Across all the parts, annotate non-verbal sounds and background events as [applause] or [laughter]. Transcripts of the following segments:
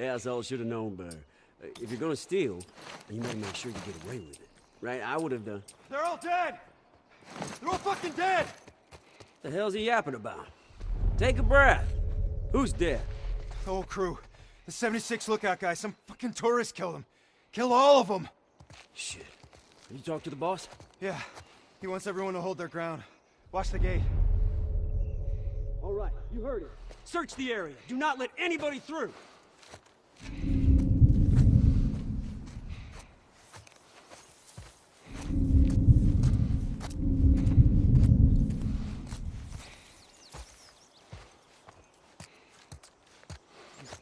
Asshole should have known better. Uh, If you're gonna steal, you better make sure you get away with it. Right? I would have done. They're all dead! They're all fucking dead! The hell's he yapping about? Take a breath. Who's dead? The whole crew. The 76 lookout guy, some fucking tourist killed him. Kill all of them! Shit. Have you talked to the boss? Yeah, he wants everyone to hold their ground. Watch the gate. All right, you heard it. Search the area. Do not let anybody through.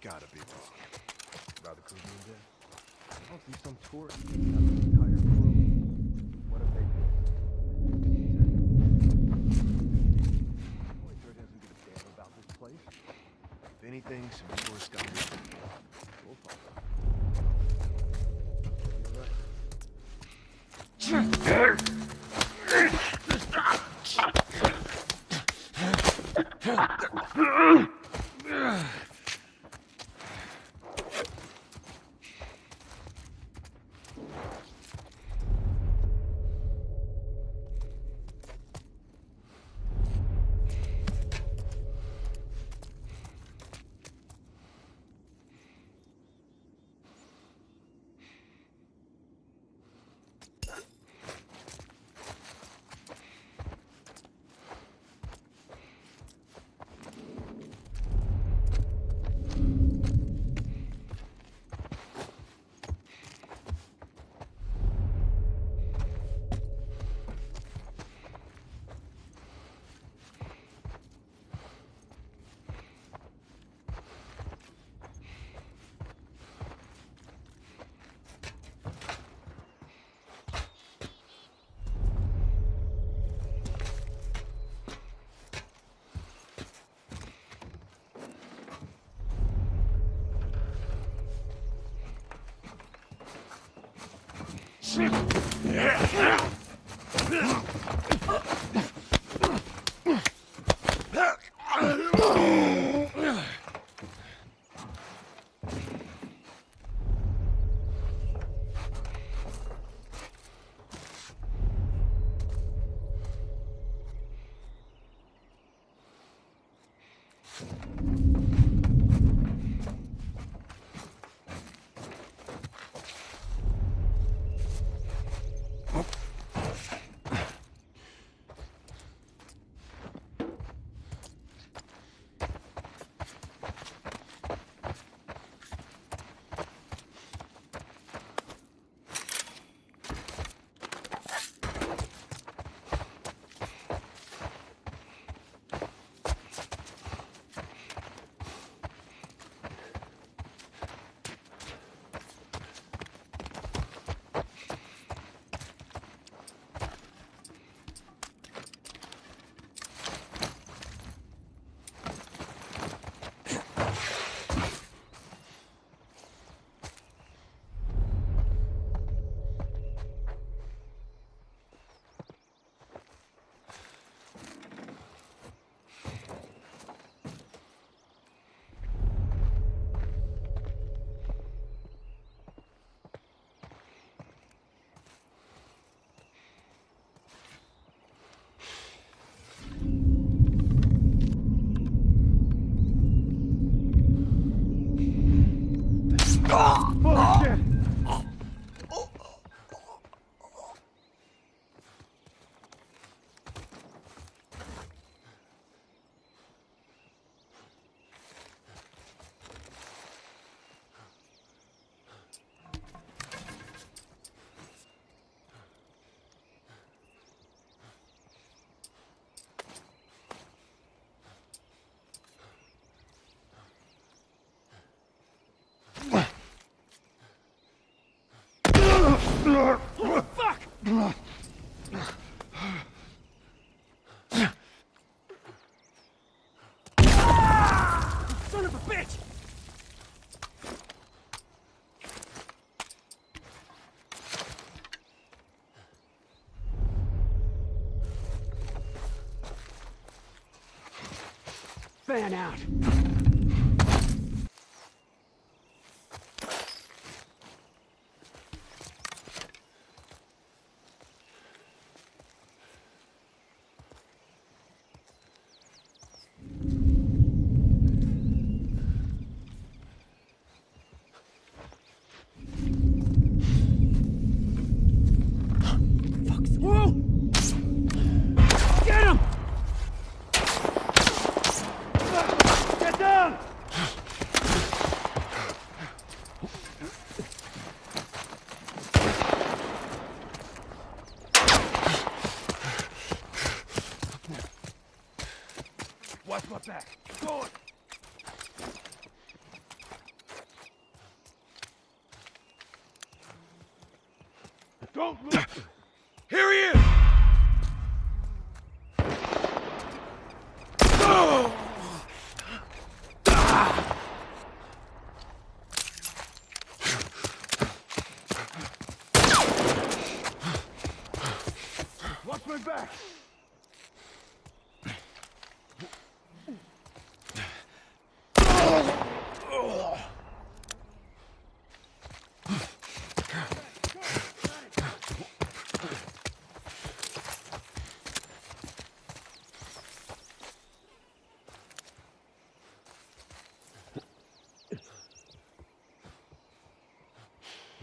Gotta be wrong. About the being dead. I don't see some tourist taking out the entire crew. What if they did? Boy sure doesn't give a damn about this place. If anything, some tourists got me. We'll talk about it. You're right. Holy Son of a bitch! Fan out. contact.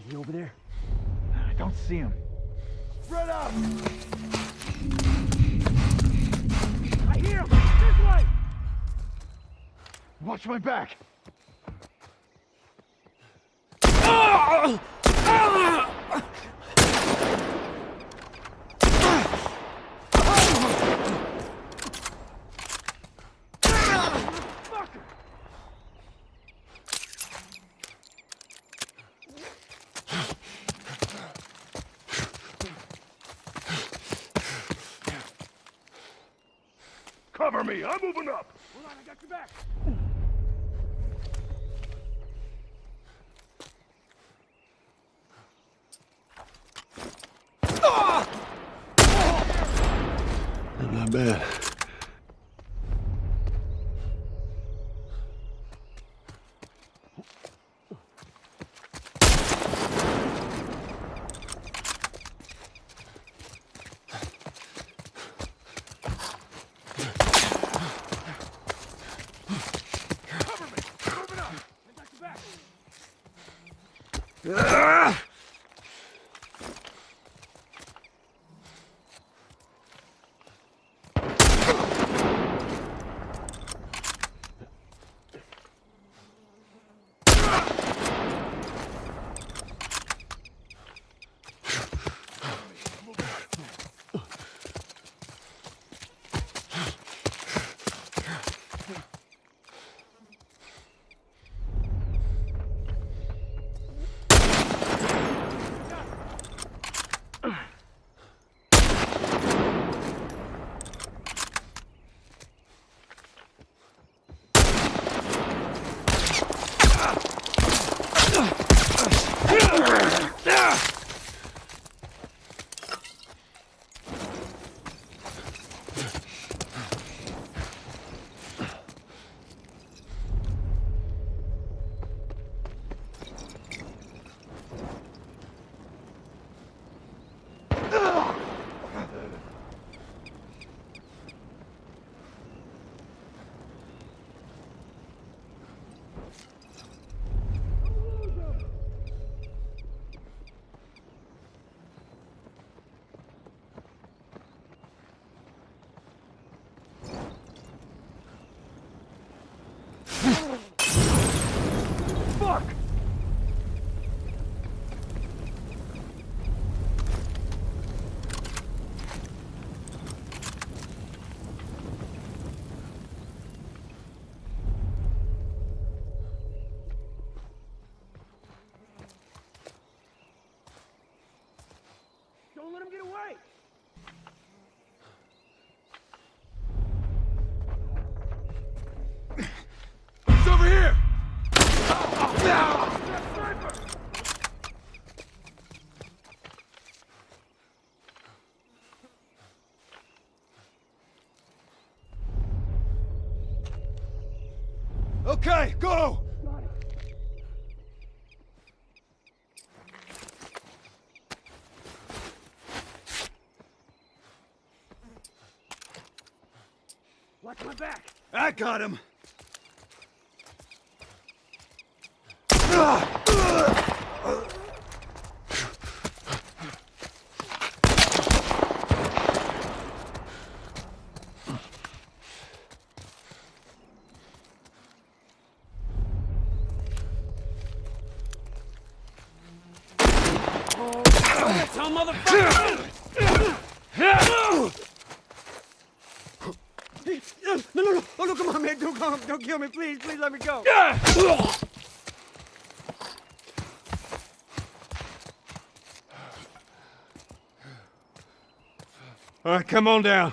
He over there? I don't see him. Spread out! I hear him! This way! Watch my back! Fucker! I'm moving up! Him get away! He's over here! Okay, go! Watch my back! I got him! Tell motherfucker! No, no, no, no, no, Don't come on, man. Don't. Don't kill me, please. Please let me go. All right, come on down.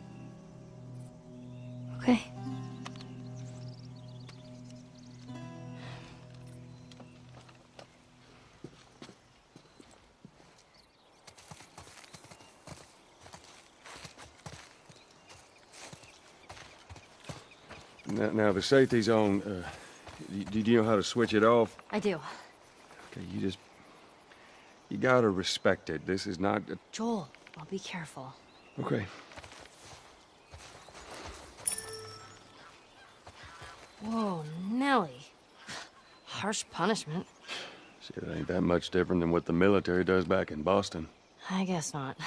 The safety's on. Uh, do, you know how to switch it off? I do. Okay, you just. You gotta respect it. This is not. A, Joel, I'll be careful. okay. Whoa, Nellie. Harsh punishment. Shit, it ain't that much different than what the military does back in Boston. I guess not.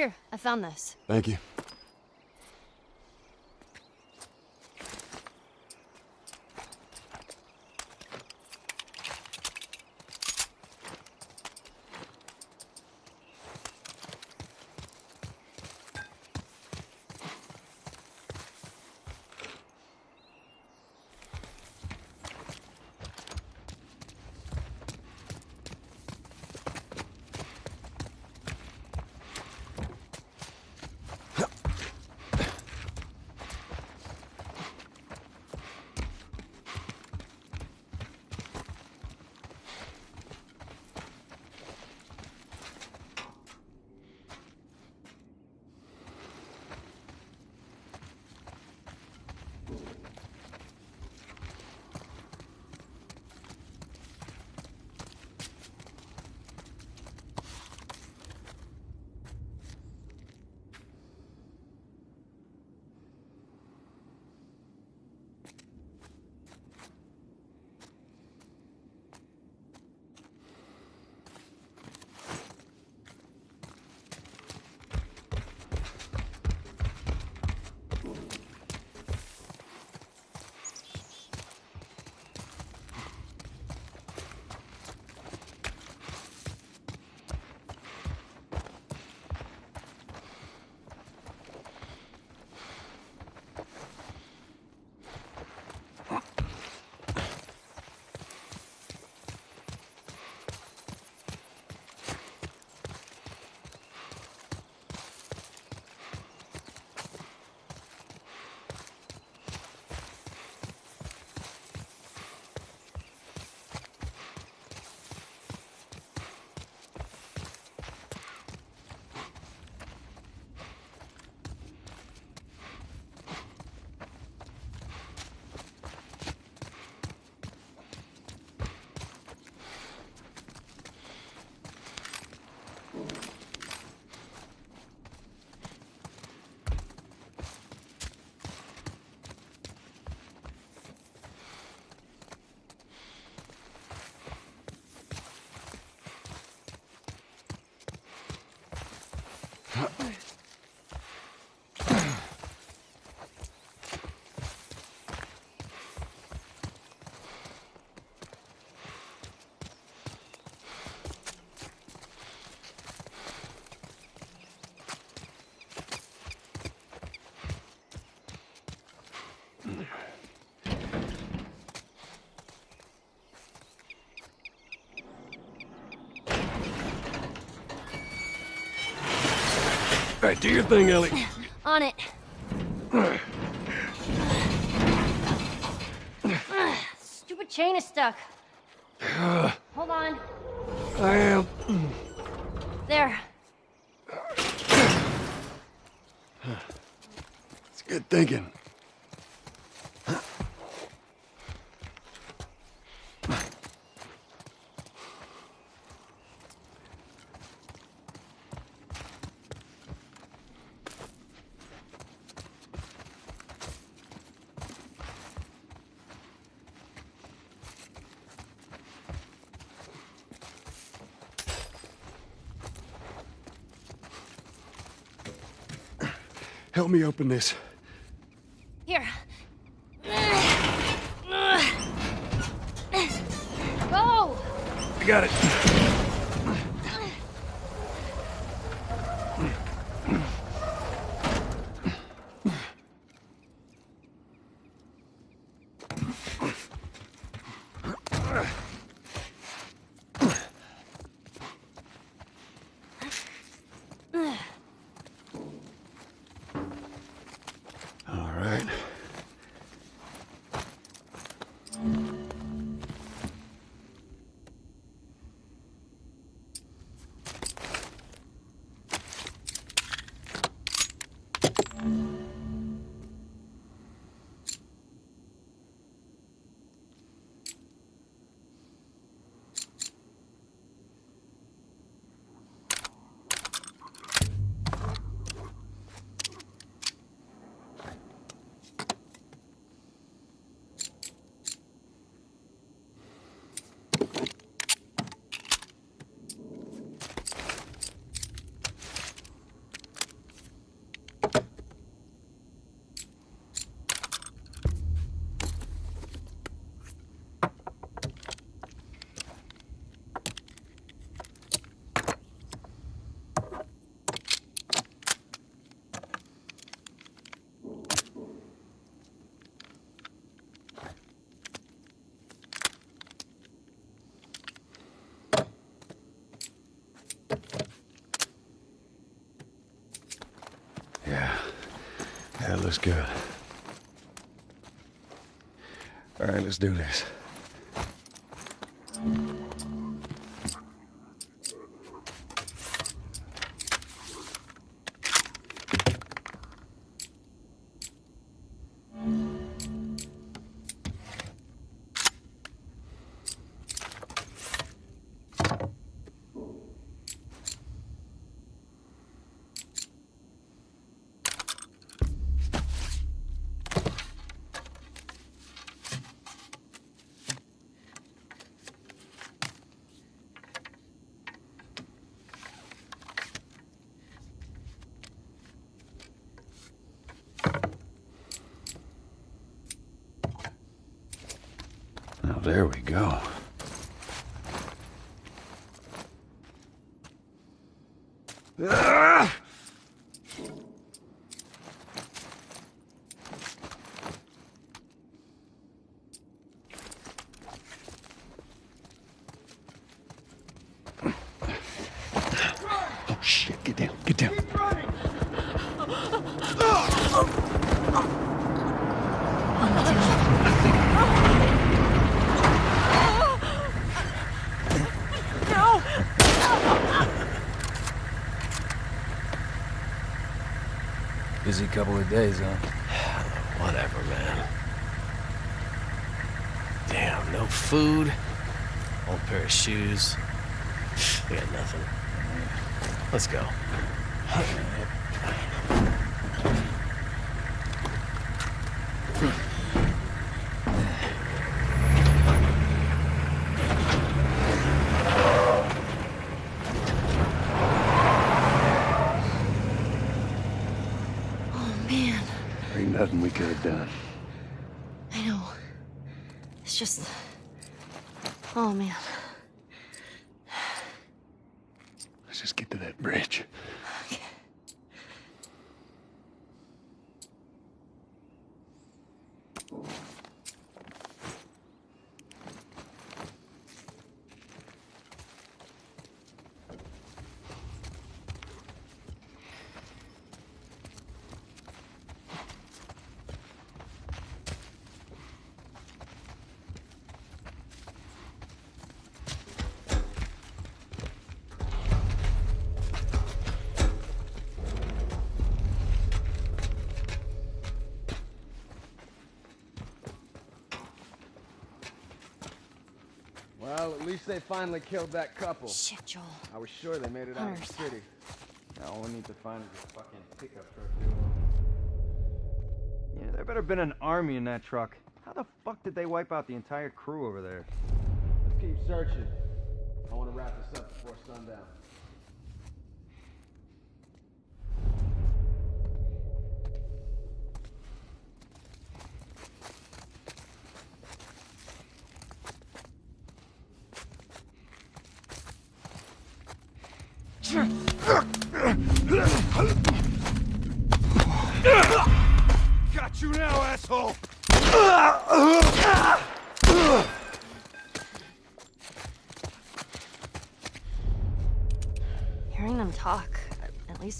Here, I found this. Thank you. Right, do your thing, Ellie. On it. Stupid chain is stuck. Hold on. I am. There. It's good thinking. Help me open this. Here. Go! I got it. All right. Yeah, that looks good. All right, let's do this. Now, there we go. Ah! Oh shit, get down, get down. Busy couple of days, huh? Whatever, man. Damn, no food, old pair of shoes. We got nothing. Let's go. Oh, man. There ain't nothing we could have done. I know. It's just. Oh, man. Let's just get to that bridge. Well, at least they finally killed that couple. Shit, Joel. I was sure they made it out of the city. Now all we need to find is a fucking pickup truck. to, Yeah, there better have been an army in that truck. How the fuck did they wipe out the entire crew over there? Let's keep searching. I want to wrap this up before sundown.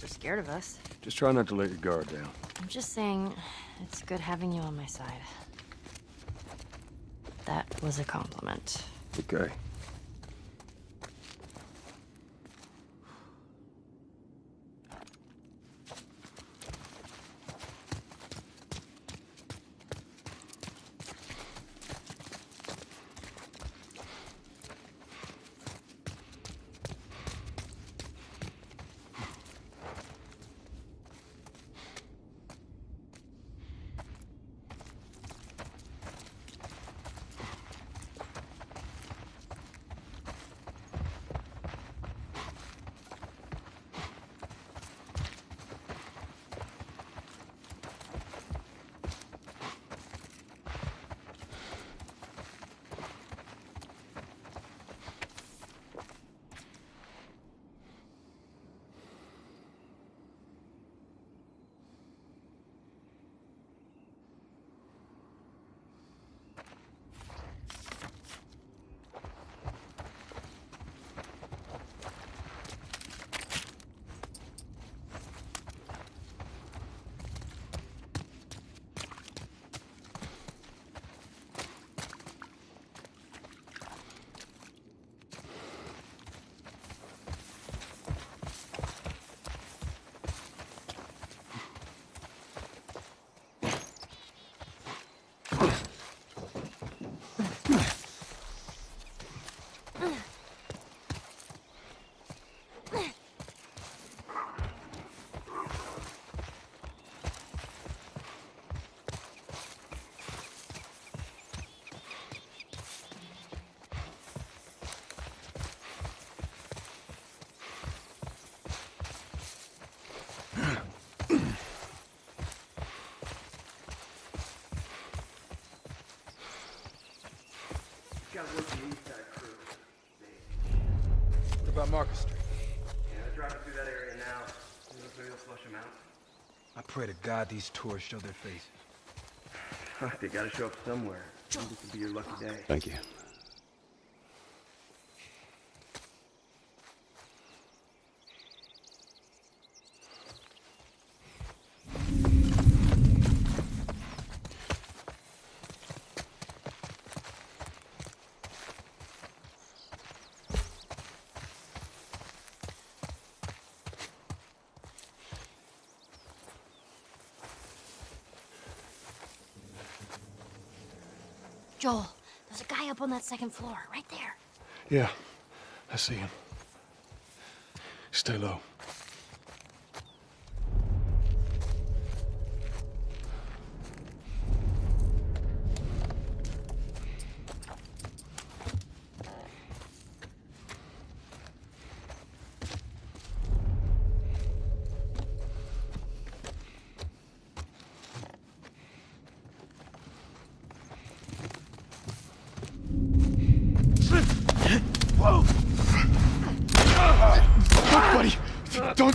They're scared of us. Just try not to let your guard down. I'm just saying, it's good having you on my side. That was a compliment. Okay. What about Marcus Street? Yeah, they're driving through that area now. Maybe they'll flush them out. I pray to God these tourists show their faces. [laughs] they gotta show up somewhere. This could be your lucky day. Thank you. Joel, there's a guy up on that second floor, right there. Yeah, I see him. Stay low. Buddy, don't.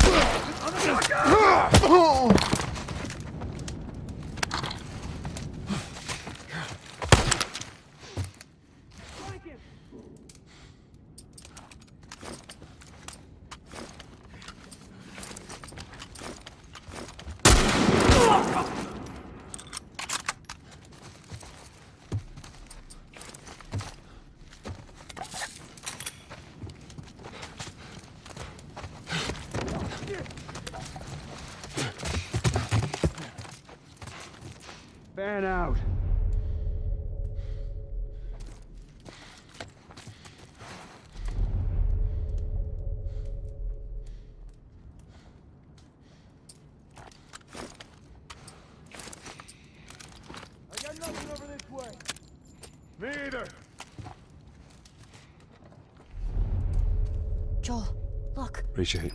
Fan out. Appreciate it.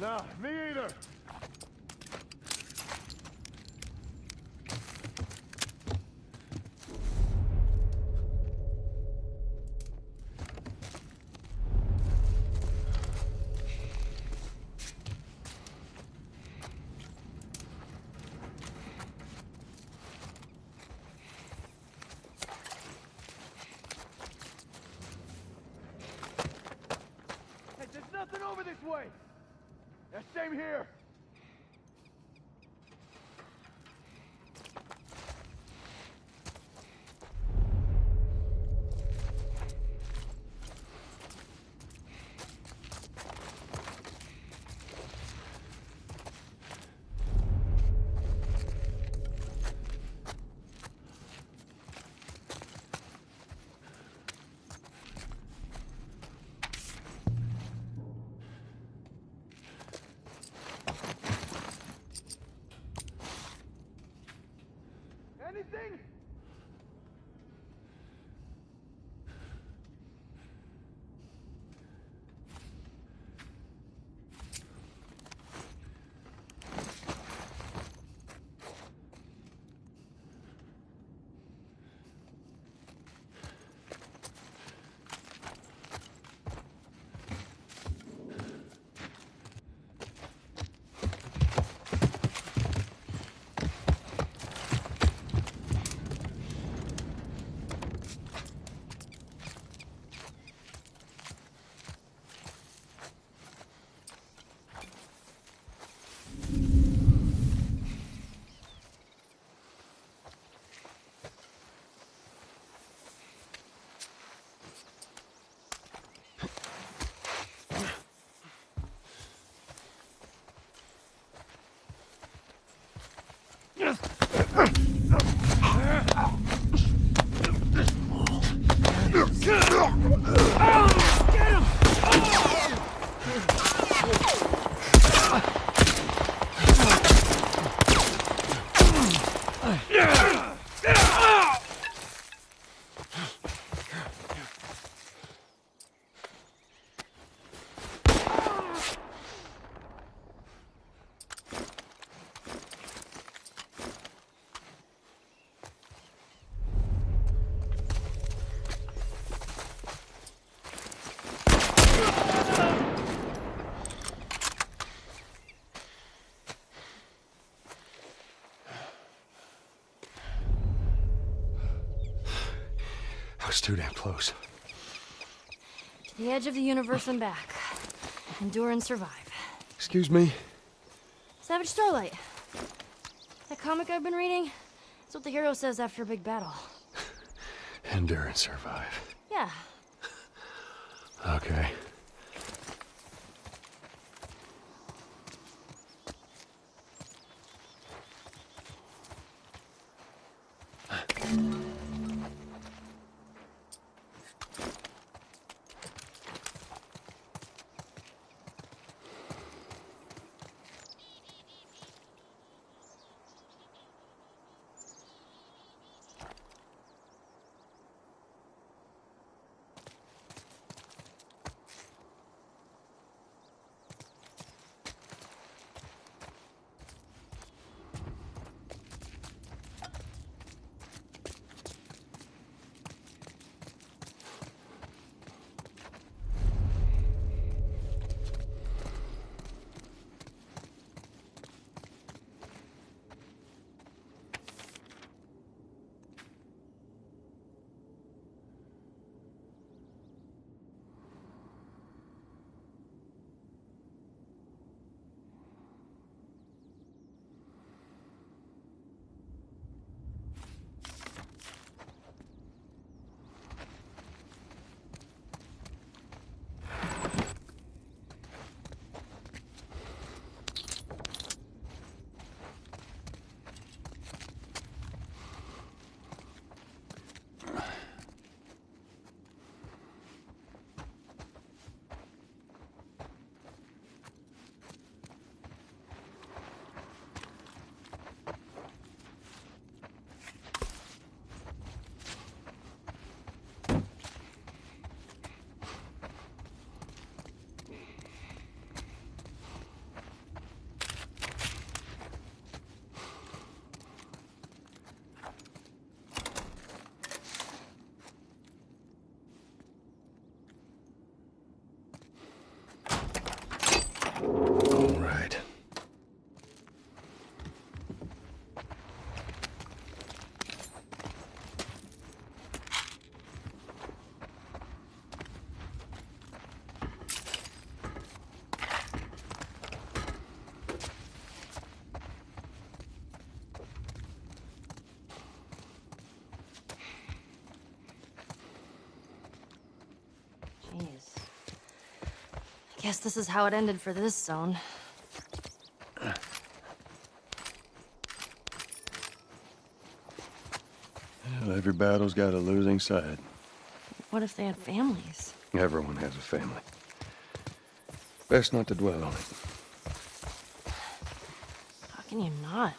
Nah, me either. Hey, there's nothing over this way. Yeah, same here. Anything? I was too damn close. To the edge of the universe and back. Endure and survive. Excuse me? Savage Starlight. That comic I've been reading? That's what the hero says after a big battle. [laughs] Endure and survive. Guess this is how it ended for this zone. Well, every battle's got a losing side. What if they had families? Everyone has a family. Best not to dwell on it. How can you not?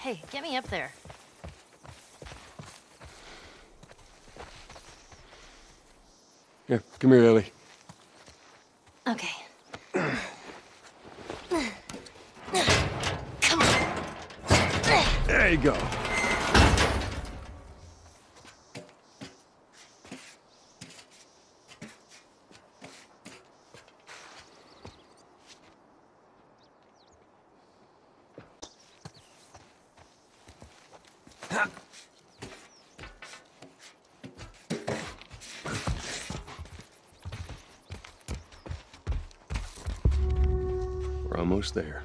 Hey, get me up there. Here, come here, Ellie. Okay. [clears throat] Come on. There you go. We're almost there.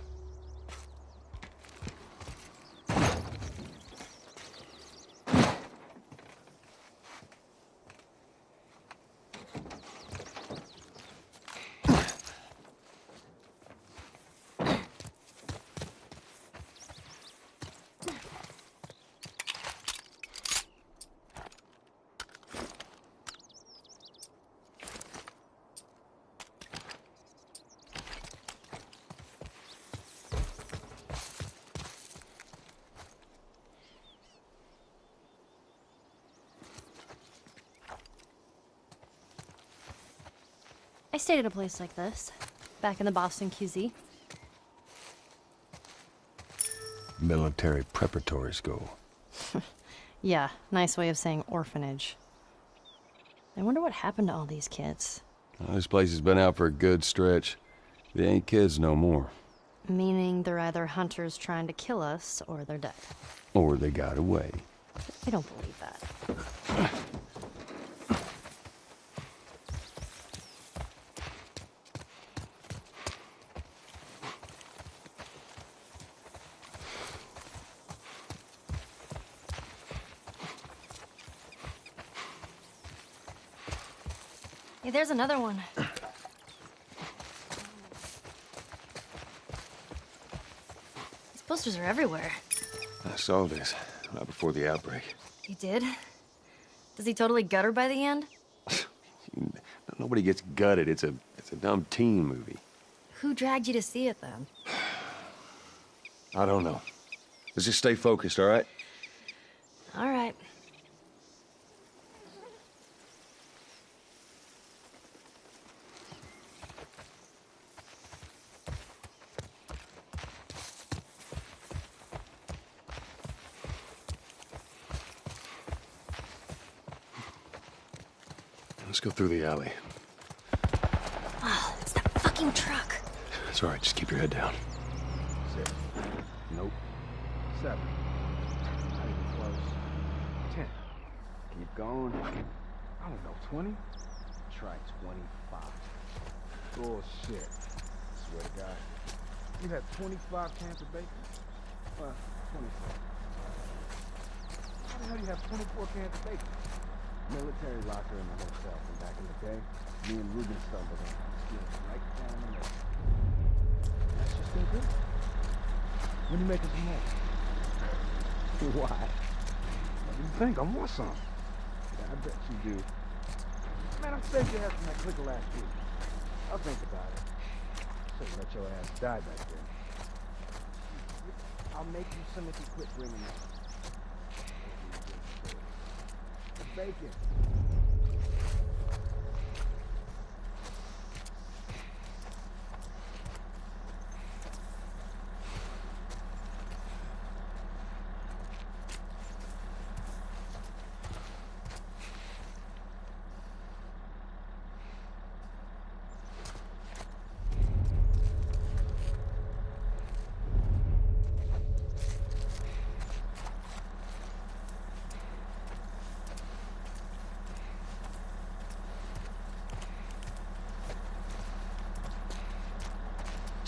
Stayed at a place like this, back in the Boston QZ. military preparatory school. [laughs] Yeah, nice way of saying orphanage. I wonder what happened to all these kids. Well, this place has been out for a good stretch. They ain't kids no more. Meaning they're either hunters trying to kill us or they're dead. Or they got away. I don't believe that. [laughs] Hey, there's another one. These posters are everywhere. I saw this right before the outbreak. You did? Does he totally gut her by the end? [sighs] Nobody gets gutted. It's a it's a dumb teen movie. Who dragged you to see it then? [sighs] I don't know. Let's just stay focused, all right? All right. Let's go through the alley. Oh, it's that fucking truck. It's all right. Just keep your head down. Six. Nope. Seven. Not even close. Ten. Keep going. I don't know, 20? Try 25. Bullshit. Swear to God. You had 25 cans of bacon? Uh, 24. How the hell do you have 24 cans of bacon? Military locker in the hotel from back in the day. Me and Ruben stumbled on. It right down the middle. That's just ain't good. When you making some more? Why? What do you think? I want some. Yeah, I bet you do. Man, I'm saved your ass from that clicker last week. I'll think about it. Should've let your ass die back then. I'll make you some if you quit bringing that. Bacon.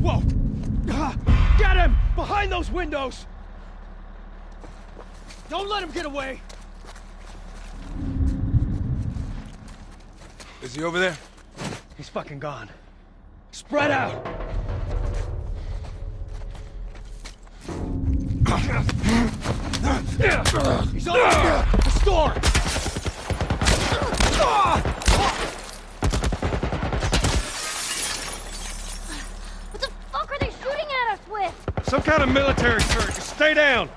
Whoa! Ah, Get him! Behind those windows! Don't let him get away! Is he over there? He's fucking gone. Spread out! He's over here! The store! What the fuck are they shooting at us with? Some kind of military. Just stay down.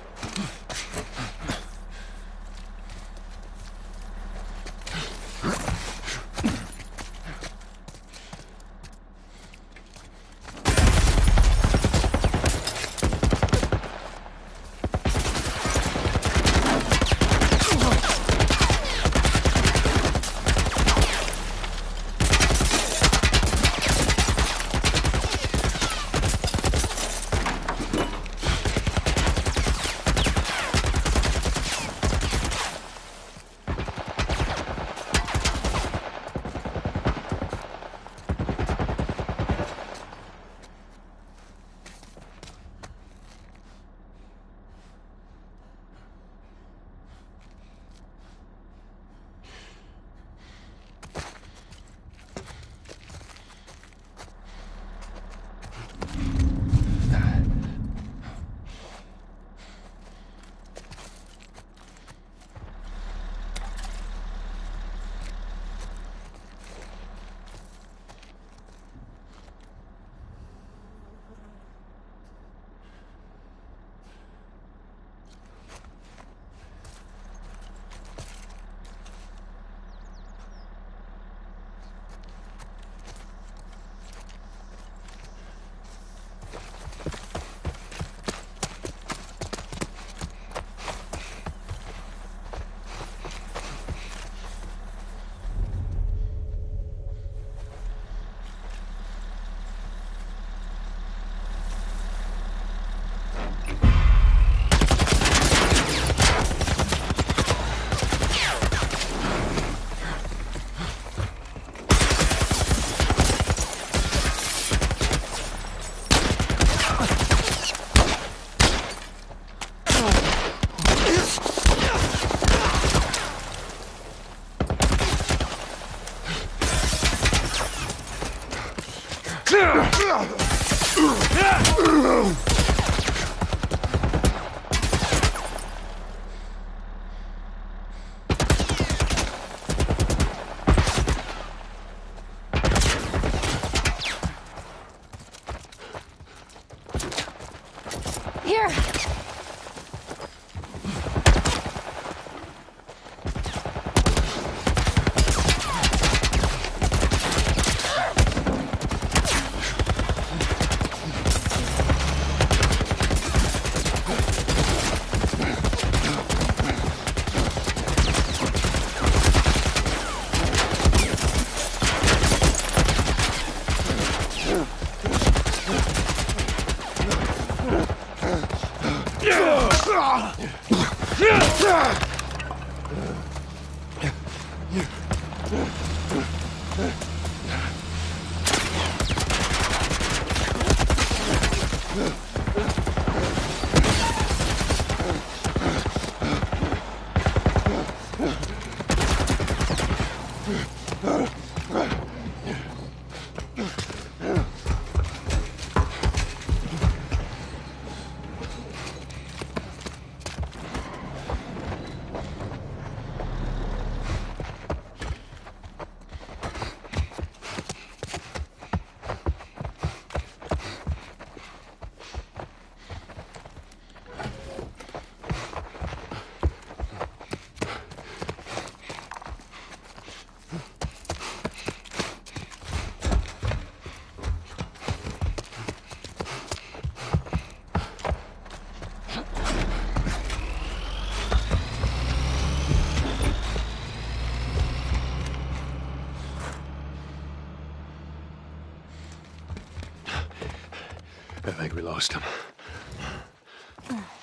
Oh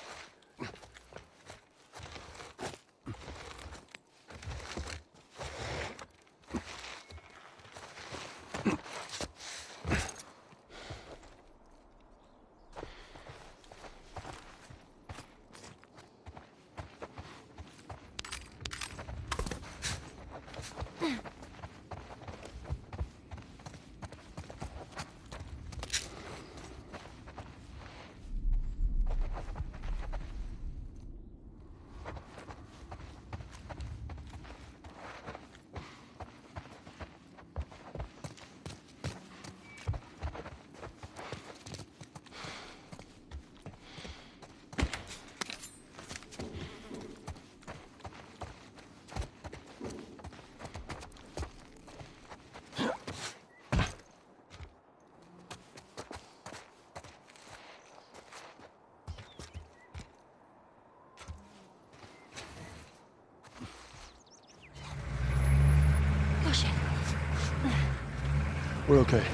okay.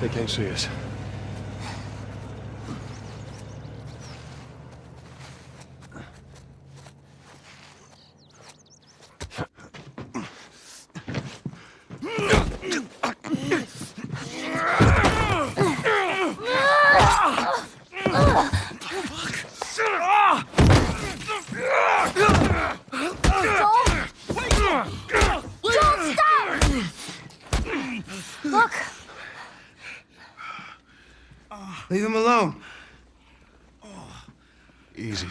They can't see us. Joel, stop! Look, Leave him alone. Easy,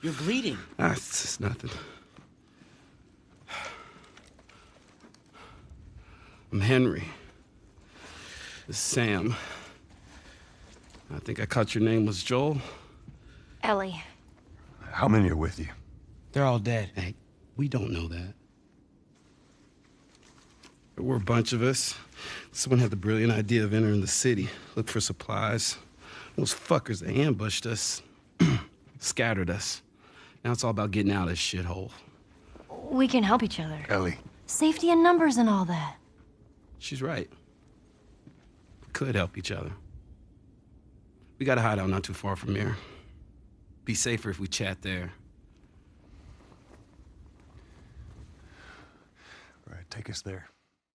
You're bleeding. Ah, it's just nothing. I'm Henry. This is Sam. I think I caught your name was Joel. Ellie. How many are with you? They're all dead. Hey, we don't know that. There were a bunch of us. Someone had the brilliant idea of entering the city, look for supplies. Those fuckers, they ambushed us, [clears throat] scattered us. Now it's all about getting out of this shithole. We can help each other. Ellie. Safety in numbers and all that. She's right. We could help each other. We got a hideout not too far from here. Be safer if we chat there. All right, take us there.